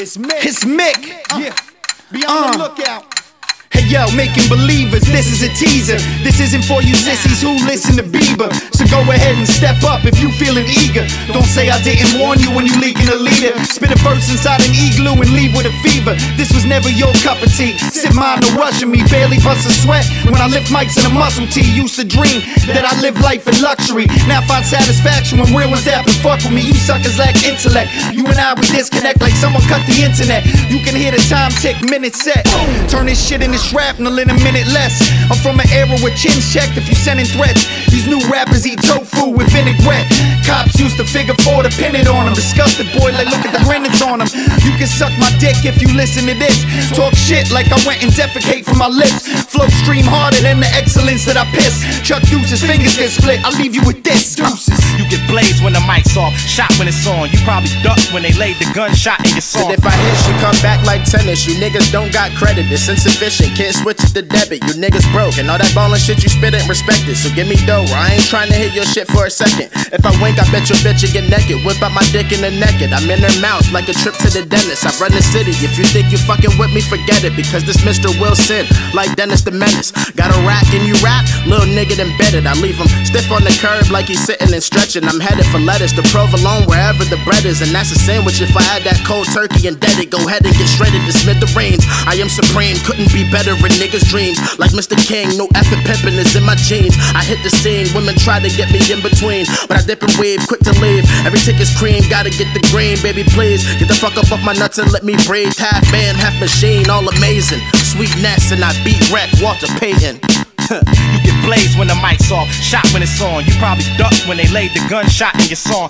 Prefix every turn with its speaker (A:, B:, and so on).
A: It's Mick.
B: It's Mick.
A: Yeah. Be on the
B: Uh.
A: lookout.
B: Hey yo, making believers, this is a teaser. This isn't for you sissies who listen to Bieber. So go ahead and step up if you feeling eager. Don't say I didn't warn you when you leaking a leader. Spit a verse inside an igloo and leave with a fever. This was never your cup of tea. Sit mine no rushing me, barely bust a sweat. When I lift mics in a muscle tee, used to dream that I live life in luxury. Now find satisfaction when real ones dap and fuck with me. You suckers lack intellect. You and I we disconnect like someone cut the internet. You can hear the time tick, minutes set. Turn this shit into shrapnel in a minute less. I'm from an era where chins checked if you sending threats. These new rappers eat tofu with vinaigrette. Cops used to figure four to pin it on them. Disgusted boy, like look at the grinnets on them. You can suck my dick if you listen to this. Talk shit like I went and defecate from my lips. Flow stream harder than the excellence that I piss. Chuck Deuce's fingers get split. I'll leave you with this. Deuces.
C: You get blazed when the mic's off, shot when it's on. You probably duck when they laid the gunshot in your song.
D: And if I hit, she come back like tennis. You niggas don't got credit, it's insufficient. Can't switch it to debit. You niggas broke, and all that ballin' shit you spit ain't respected. So give me dough, I ain't trying to hit your shit for a second. If I wink, I bet your bitch you get naked. Whip out my dick in the naked. I'm in her mouth like a trip to the dentist. I run the city. If you think you fucking with me, forget it. Because this Mr. Wilson, like Dennis the Menace. Got a rack and you rap, little nigga embedded. I leave him stiff on the curb like he's sitting and stretching. I'm headed for lettuce, the provolone, wherever the bread is. And that's a sandwich. If I had that cold turkey and dead it, go ahead and get shredded to reins. I am supreme, couldn't be better in niggas' dreams. Like Mr. King, no effort pimping is in my jeans. I hit the scene, women try to get me in between. But I dip and weave, quick to leave. Every ticket's cream, gotta get the green, baby, please. Get the fuck up off my nuts and let me breathe. Half man, half machine, all amazing. Sweetness, and I beat wreck, Walter Payton.
C: Blazed when the mic's off, shot when it's on. You probably duck when they laid the gunshot in your song.